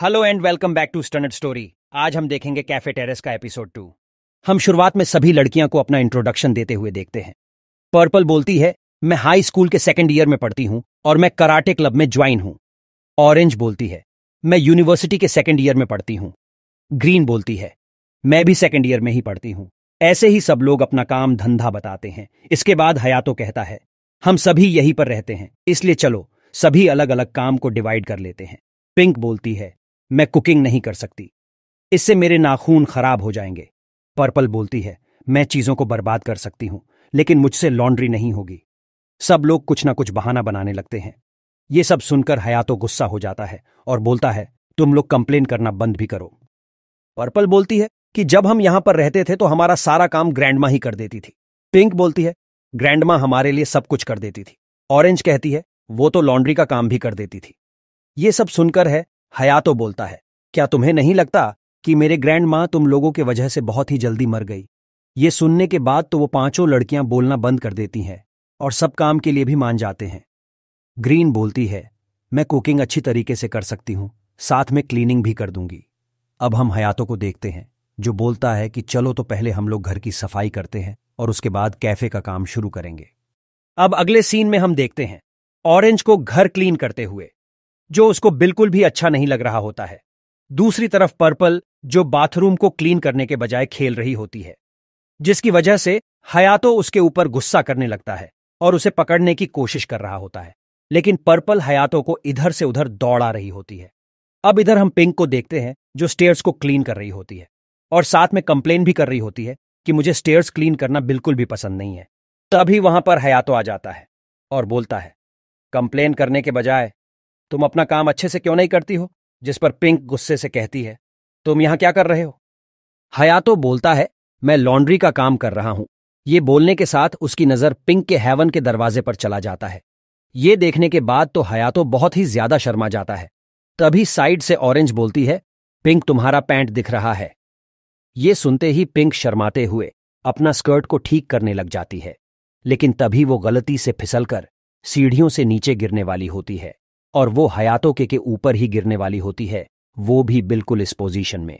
Hello and welcome back to standard story. आज हम देखेंगे कैफ़े टेरेस का एपिसोड टू। हम शुरुआत में सभी लड़कियाँ को अपना इंट्रोडक्शन देते हुए देखते हैं। पर्पल बोलती है, मैं हाई स्कूल के सेकेंड ईयर में पढ़ती हूँ और मैं कराटे क्लब में ज्वाइन हूँ। ऑरेंज बोलती है, मैं यूनिवर्सिटी के सेकेंड ईयर में पढ़ती हूँ। ग्रीन बोलती है, मैं भी सेकेंड ईयर में ही पढ़ती हूँ। ऐसे ही सब लोग अपना काम धंधा बताते हैं। इसके बाद हयातो कहता है, हम सभी यहीं पर रहते हैं, इसलिए चलो, सभी अलग अलग काम को डिवाइड कर लेते हैं। पिंक बोलती है मैं कुकिंग नहीं कर सकती। इससे मेरे नाखून खराब हो जाएँगे। पर्पल बोलती है, मैं चीज़ों को बर्बाद कर सकती हूँ, लेकिन मुझसे लॉन्ड्री नहीं होगी। सब लोग कुछ ना कुछ बहाना बनाने लगते हैं। ये सब सुनकर हयातो गुस्सा हो जाता है और बोलता है, तुम लोग कंप्लेन करना बंद भी करो। पर्पल बोलती है कि जब हम यहाँ पर रहते थे तो हमारा सारा काम ग्रैंडमा ही कर देती थी। पिंक बोलती है, ग्रैंडमा हमारे लिए सब कुछ कर देती थी। ऑरेंज कहती है, वो तो लॉन्ड्री का काम भी कर देती थी। ये सब सुनकर है हयातो बोलता है। क्या तुम्हें नहीं लगता कि मेरे ग्रैंड माँ तुम लोगों के वजह से बहुत ही जल्दी मर गई? ये सुनने के बाद तो वो पाँचों लड़कियाँ बोलना बंद कर देती हैं और सब काम के लिए भी मान जाते हैं। ग्रीन बोलती है, मैं कुकिंग अच्छी तरीके से कर सकती हूँ, साथ में क्लीनिंग भी कर दूँगी। अब हम हयातों को देखते हैं, जो बोलता है कि चलो तो पहले हम लोग घर की सफ़ाई करते हैं और उसके बाद कैफ़े का काम शुरू करेंगे। अब अगले सीन में हम देखते हैं, ऑरेंज को घर क्लीन करते हुए। जो उसको बिल्कुल भी अच्छा नहीं लग रहा होता है। दूसरी तरफ़ पर्पल, जो बाथरूम को क्लीन करने के बजाय खेल रही होती है, जिसकी वजह से हयातो उसके ऊपर गुस्सा करने लगता है और उसे पकड़ने की कोशिश कर रहा होता है। लेकिन पर्पल हयातो को इधर से उधर दौड़ा रही होती है। अब इधर हम पिंक को देखते हैं, जो स्टेयर्स को क्लीन कर रही होती है और साथ में कंप्लेन भी कर रही होती है कि मुझे स्टेयर्स क्लीन करना बिल्कुल भी पसंद नहीं है। तभी वहाँ पर हयातो आ जाता है और बोलता है, कंप्लेन करने के बजाय तुम अपना काम अच्छे से क्यों नहीं करती हो? जिस पर पिंक गुस्से से कहती है। तुम यहाँ क्या कर रहे हो? हयातो बोलता है, मैं लॉन्ड्री का काम कर रहा हूँ। ये बोलने के साथ उसकी नज़र पिंक के हैवन के दरवाजे पर चला जाता है। ये देखने के बाद तो हयातो बहुत ही ज़्यादा शर्मा जाता है। तभी साइड से ऑरेंज बोलती है, पिंक तुम्हारा पैंट दिख रहा है। ये सुनते ही पिंक शर्माते हुए अपना स्कर्ट को ठीक करने लग जाती है। लेकिन तभी वो गलती से फिसलकर सीढ़ियों से नीचे गिरने वाली होती है। और वो हयातों के के ऊपर ही गिरने वाली होती है, वो भी बिल्कुल इस पोजीशन में।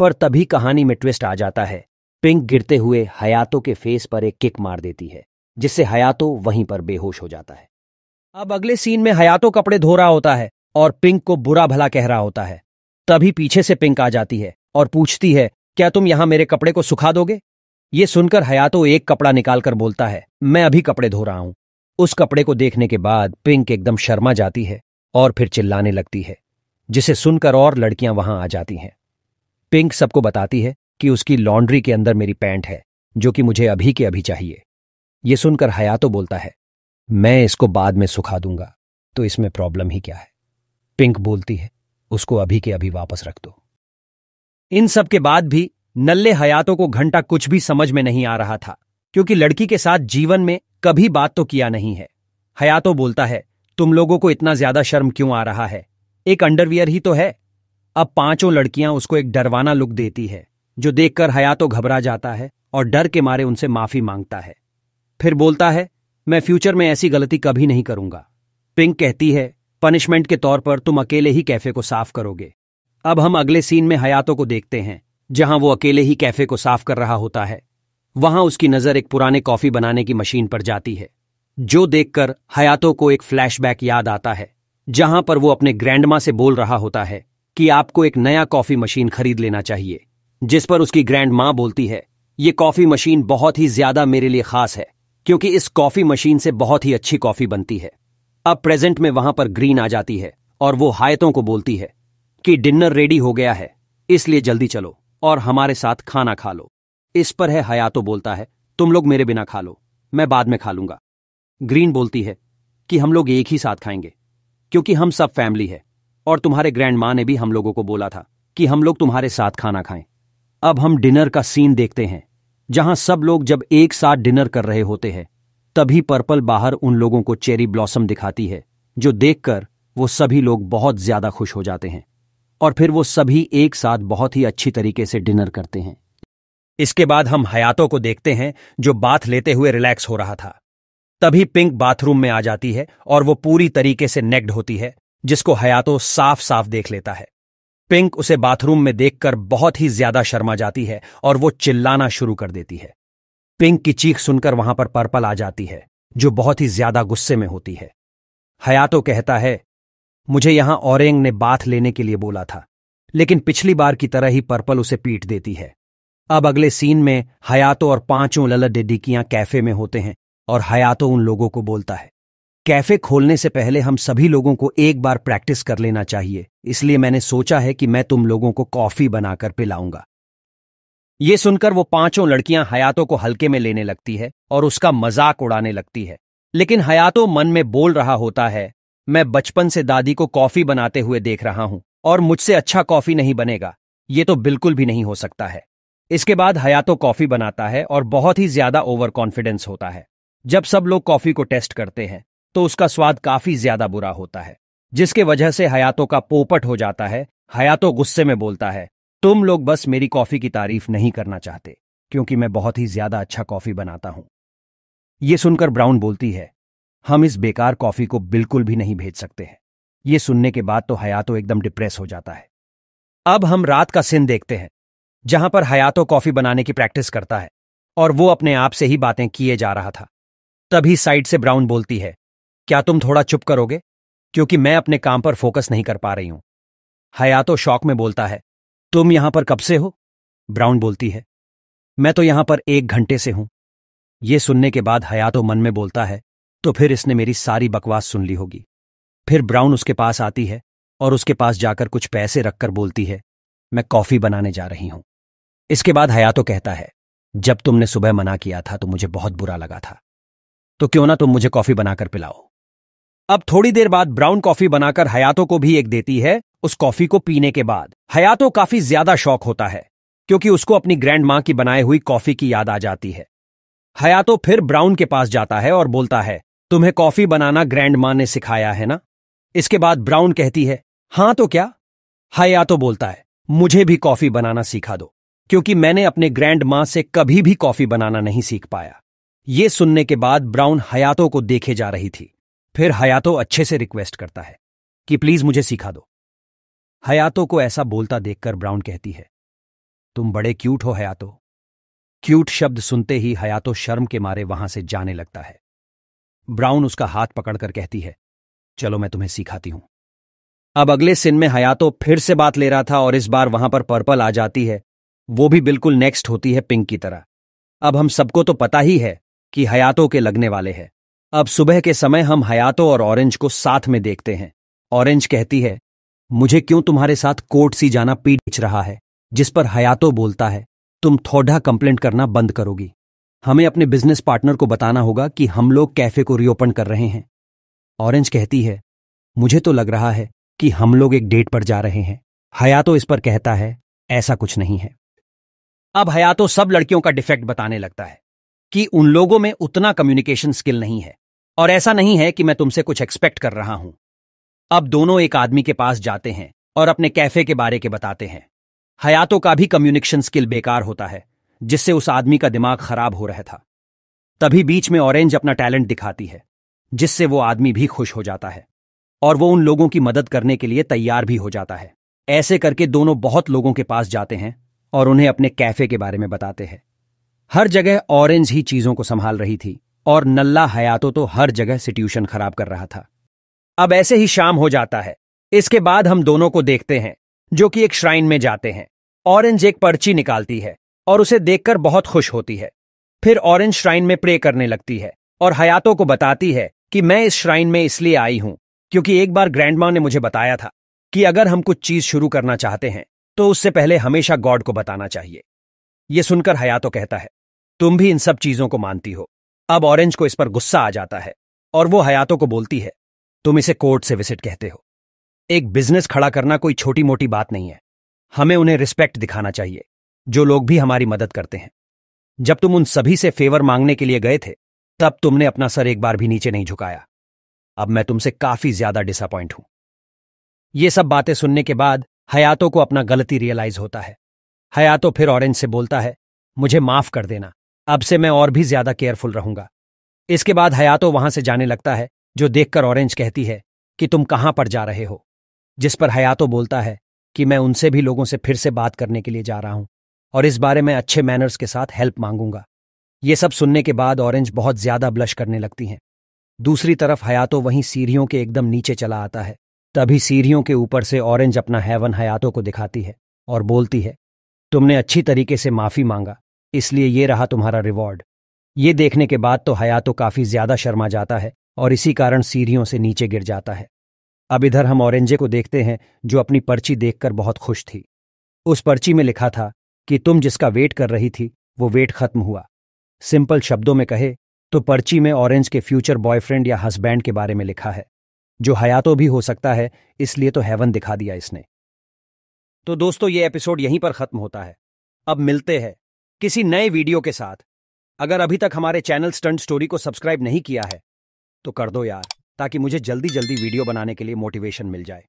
पर तभी कहानी में ट्विस्ट आ जाता है। पिंक गिरते हुए हयातों के फेस पर एक किक मार देती है, जिससे हयातो वहीं पर बेहोश हो जाता है। अब अगले सीन में हयातो कपड़े धो रहा होता है और पिंक को बुरा भला कह रहा होता है। तभी पीछे से पिंक आ जाती है और पूछती है, क्या तुम यहाँ मेरे कपड़े को सुखा दोगे? ये सुनकर हयातो एक कपड़ा निकालकर बोलता है, मैं अभी कपड़े धो रहा हूँ। उस कपड़े को देखने के बाद पिंक एकदम शर्मा जाती है और फिर चिल्लाने लगती है, जिसे सुनकर और लड़कियाँ वहाँ आ जाती हैं। पिंक सबको बताती है कि उसकी लॉन्ड्री के अंदर मेरी पैंट है, जो कि मुझे अभी के अभी चाहिए। ये सुनकर हयातो बोलता है, मैं इसको बाद में सुखा दूँगा तो इसमें प्रॉब्लम ही क्या है? पिंक बोलती है, उसको अभी के अभी वापस रख दो। इन सब के बाद भी नल्ले हयातों को घंटा कुछ भी समझ में नहीं आ रहा था, क्योंकि लड़की के साथ जीवन में कभी बात तो किया नहीं है। हयातो बोलता है, तुम लोगों को इतना ज़्यादा शर्म क्यों आ रहा है? एक अंडरवियर ही तो है। अब पाँचों लड़कियाँ उसको एक डरवाना लुक देती है, जो देखकर हयातो घबरा जाता है और डर के मारे उनसे माफ़ी माँगता है। फिर बोलता है, मैं फ्यूचर में ऐसी गलती कभी नहीं करूँगा। पिंक कहती है, पनिशमेंट के तौर पर तुम अकेले ही कैफ़े को साफ़ करोगे। अब हम अगले सीन में हयातों को देखते हैं, जहाँ वो अकेले ही कैफ़े को साफ़ कर रहा होता है। वहाँ उसकी नज़र एक पुराने कॉफ़ी बनाने की मशीन पर जाती है, जो देखकर हयातो को एक फ्लैशबैक याद आता है, जहाँ पर वो अपने ग्रैंडमा से बोल रहा होता है कि आपको एक नया कॉफ़ी मशीन खरीद लेना चाहिए, जिस पर उसकी ग्रैंड माँ बोलती है, ये कॉफ़ी मशीन बहुत ही ज़्यादा मेरे लिए खास है, क्योंकि इस कॉफ़ी मशीन से बहुत ही अच्छी कॉफ़ी बनती है। अब प्रेजेंट में वहाँ पर ग्रीन आ जाती है और वो हायतों को बोलती है कि डिनर रेडी हो गया है, इसलिए जल्दी चलो और हमारे साथ खाना खा लो। इस पर है हयातो बोलता है, तुम लोग मेरे बिना खा लो, मैं बाद में खा लूँगा। ग्रीन बोलती है कि हम लोग एक ही साथ खाएँगे, क्योंकि हम सब फैमिली है, और तुम्हारे ग्रैंड माँ ने भी हम लोगों को बोला था कि हम लोग तुम्हारे साथ खाना खाएँ। अब हम डिनर का सीन देखते हैं, जहाँ सब लोग जब एक साथ डिनर कर रहे होते हैं, तभी पर्पल बाहर उन लोगों को चेरी ब्लॉसम दिखाती है, जो देखकर वो सभी लोग बहुत ज़्यादा खुश हो जाते हैं, और फिर वो सभी एक साथ बहुत ही अच्छी तरीके से डिनर करते हैं। इसके बाद हम हयातों को देखते हैं, जो बाथ लेते हुए रिलैक्स हो रहा था। तभी पिंक बाथरूम में आ जाती है और वो पूरी तरीके से नेक्ड होती है, जिसको हयातो साफ़ साफ़ देख लेता है। पिंक उसे बाथरूम में देखकर बहुत ही ज़्यादा शर्मा जाती है और वो चिल्लाना शुरू कर देती है। पिंक की चीख सुनकर वहाँ पर पर्पल आ जाती है, जो बहुत ही ज़्यादा गुस्से में होती है। हयातो कहता है, मुझे यहाँ औरेंग ने बाथ लेने के लिए बोला था, लेकिन पिछली बार की तरह ही पर्पल उसे पीट देती है। अब अगले सीन में हयातो और पाँचों ललत डिडिकियाँ कैफ़े में होते हैं और हयातो उन लोगों को बोलता है, कैफ़े खोलने से पहले हम सभी लोगों को एक बार प्रैक्टिस कर लेना चाहिए, इसलिए मैंने सोचा है कि मैं तुम लोगों को कॉफ़ी बनाकर पिलाऊँगा ये सुनकर वो पाँचों लड़कियाँ हयातो को हल्के में लेने लगती है और उसका मज़ाक उड़ाने लगती है। लेकिन हयातो मन में बोल रहा होता है, मैं बचपन से दादी को कॉफ़ी बनाते हुए देख रहा हूँ और मुझसे अच्छा कॉफ़ी नहीं बनेगा, ये तो बिल्कुल भी नहीं हो सकता है। इसके बाद हयातो कॉफ़ी बनाता है और बहुत ही ज़्यादा ओवर कॉन्फिडेंस होता है। जब सब लोग कॉफ़ी को टेस्ट करते हैं तो उसका स्वाद काफ़ी ज़्यादा बुरा होता है, जिसके वजह से हयातो का पोपट हो जाता है, हयातो गुस्से में बोलता है, तुम लोग बस मेरी कॉफ़ी की तारीफ़ नहीं करना चाहते, क्योंकि मैं बहुत ही ज़्यादा अच्छा कॉफ़ी बनाता हूँ। ये सुनकर ब्राउन बोलती है, हम इस बेकार कॉफ़ी को बिल्कुल भी नहीं भेज सकते हैं। ये सुनने के बाद तो हयातो एकदम डिप्रेस हो जाता है। अब हम रात का सिन देखते हैं। जहाँ पर हयातो कॉफ़ी बनाने की प्रैक्टिस करता है, और वो अपने आप से ही बातें किए जा रहा था। तभी साइड से ब्राउन बोलती है, क्या तुम थोड़ा चुप करोगे? क्योंकि मैं अपने काम पर फोकस नहीं कर पा रही हूँ। हयातो शौक में बोलता है, तुम यहाँ पर कब से हो? ब्राउन बोलती है, मैं तो यहाँ पर एक घंटे से हूँ। यह सुनने के बाद हयातो मन में बोलता है तो फिर इसने मेरी सारी बकवास सुन ली होगी। फिर ब्राउन उसके पास आती है, और उसके पास जाकर कुछ पैसे रखकर बोलती है, मैं कॉफ़ी बनाने जा रही हूँ। इसके बाद हयातो कहता है, जब तुमने सुबह मना किया था तो मुझे बहुत बुरा लगा था। तो क्यों ना तुम मुझे कॉफ़ी बनाकर पिलाओ। अब थोड़ी देर बाद ब्राउन कॉफ़ी बनाकर हयातो को भी एक देती है, उस कॉफ़ी को पीने के बाद। हयातो काफ़ी ज़्यादा शौक होता है, क्योंकि उसको अपनी ग्रैंड माँ की बनाई हुई कॉफ़ी की याद आ जाती है। हयातो फिर ब्राउन के पास जाता है और बोलता है, तुम्हें कॉफ़ी बनाना ग्रैंड माँ ने सिखाया है ना? इसके बाद ब्राउन कहती है, हाँ तो क्या? हयातो बोलता है, मुझे भी कॉफ़ी बनाना सिखा दो। क्योंकि मैंने अपने ग्रैंड माँ से कभी भी कॉफ़ी बनाना नहीं सीख पाया। ये सुनने के बाद ब्राउन हयातो को देखे जा रही थी। फिर हयातो अच्छे से रिक्वेस्ट करता है कि प्लीज़ मुझे सिखा दो। हयातो को ऐसा बोलता देखकर ब्राउन कहती है, तुम बड़े क्यूट हो हयातो। क्यूट शब्द सुनते ही हयातो शर्म के मारे वहाँ से जाने लगता है। ब्राउन उसका हाथ पकड़कर कहती है, चलो मैं तुम्हें सिखाती हूँ। अब अगले सिन में हयातो फिर से बात ले रहा था और इस बार वहाँ पर पर्पल आ जाती है। वो भी बिल्कुल नेक्स्ट होती है पिंक की तरह। अब हम सबको तो पता ही है कि हयातों के लगने वाले हैं। अब सुबह के समय हम हयातों और ऑरेंज को साथ में देखते हैं। ऑरेंज कहती है, मुझे क्यों तुम्हारे साथ कोर्ट सी जाना पीट रहा है, जिस पर हयातो बोलता है? तुम थोड़ा कंप्लेंट करना बंद करोगी। हमें अपने बिज़नेस पार्टनर को बताना होगा कि हम लोग कैफ़े को रिओपन कर रहे हैं। ऑरेंज कहती है, मुझे तो लग रहा है कि हम लोग एक डेट पर जा रहे हैं। हयातो इस पर कहता है, ऐसा कुछ नहीं है। अब हयातो सब लड़कियों का डिफेक्ट बताने लगता है कि उन लोगों में उतना कम्युनिकेशन स्किल नहीं है। और ऐसा नहीं है कि मैं तुमसे कुछ एक्सपेक्ट कर रहा हूँ। अब दोनों एक आदमी के पास जाते हैं और अपने कैफ़े के बारे के बताते हैं। हयातों का भी कम्युनिकेशन स्किल बेकार होता है, जिससे उस आदमी का दिमाग खराब हो रहा था। तभी बीच में ऑरेंज अपना टैलेंट दिखाती है, जिससे वो आदमी भी खुश हो जाता है। और वो उन लोगों की मदद करने के लिए तैयार भी हो जाता है। ऐसे करके दोनों बहुत लोगों के पास जाते हैं और उन्हें अपने कैफ़े के बारे में बताते हैं। हर जगह ऑरेंज ही चीज़ों को संभाल रही थी, और नल्ला हयातो तो हर जगह सिट्यूशन खराब कर रहा था। अब ऐसे ही शाम हो जाता है। इसके बाद हम दोनों को देखते हैं, जो कि एक श्राइन में जाते हैं। ऑरेंज एक पर्ची निकालती है, और उसे देखकर बहुत खुश होती है। फिर ऑरेंज श्राइन में प्रे करने लगती है, और हयातो को बताती है कि मैं इस श्राइन में इसलिए आई हूँ, क्योंकि एक बार ग्रैंडमा ने मुझे बताया था कि अगर हम कुछ चीज़ शुरू करना चाहते हैं तो उससे पहले हमेशा गॉड को बताना चाहिए। यह सुनकर हयातो कहता है, तुम भी इन सब चीज़ों को मानती हो। अब ऑरेंज को इस पर गुस्सा आ जाता है और वो हयातो को बोलती है, तुम इसे कोर्ट से विज़िट कहते हो। एक बिज़नेस खड़ा करना कोई छोटी मोटी बात नहीं है। हमें उन्हें रिस्पेक्ट दिखाना चाहिए, जो लोग भी हमारी मदद करते हैं। जब तुम उन सभी से फेवर मांगने के लिए गए थे, तब तुमने अपना सर एक बार भी नीचे नहीं झुकाया। अब मैं तुमसे काफ़ी ज़्यादा डिसअपॉइंट हूँ। ये सब बातें सुनने के बाद हयातो को अपना गलती रियलाइज़ होता है। हयातो फिर ऑरेंज से बोलता है, मुझे माफ़ कर देना। अब से मैं और भी ज़्यादा केयरफुल रहूँगा। इसके बाद हयातो वहाँ से जाने लगता है, जो देखकर ऑरेंज कहती है कि तुम कहाँ पर जा रहे हो। जिस पर हयातो बोलता है कि मैं उनसे भी लोगों से फिर से बात करने के लिए जा रहा हूँ और इस बारे में अच्छे मैनर्स के साथ हेल्प मांगूँगा। ये सब सुनने के बाद ऑरेंज बहुत ज़्यादा ब्लश करने लगती हैं। दूसरी तरफ़ हयातो वहीं सीढ़ियों के एकदम नीचे चला आता है। तभी सीढ़ियों के ऊपर से ऑरेंज अपना हैवन हयातों को दिखाती है और बोलती है, तुमने अच्छी तरीके से माफ़ी मांगा, इसलिए ये रहा तुम्हारा रिवॉर्ड। ये देखने के बाद तो हयातो काफ़ी ज़्यादा शर्मा जाता है और इसी कारण सीढ़ियों से नीचे गिर जाता है। अब इधर हम ऑरेंजे को देखते हैं, जो अपनी पर्ची देखकर बहुत खुश थी। उस पर्ची में लिखा था कि तुम जिसका वेट कर रही थी, वो वेट खत्म हुआ। सिंपल शब्दों में कहे तो पर्ची में ऑरेंज के फ्यूचर बॉयफ्रेंड या हस्बैंड के बारे में लिखा है। जो हयातो भी हो सकता है, इसलिए तो हेवन दिखा दिया इसने। तो दोस्तों, ये एपिसोड यहीं पर खत्म होता है। अब मिलते हैं किसी नए वीडियो के साथ। अगर अभी तक हमारे चैनल स्टंट स्टोरी को सब्सक्राइब नहीं किया है तो कर दो यार, ताकि मुझे जल्दी जल्दी वीडियो बनाने के लिए मोटिवेशन मिल जाए।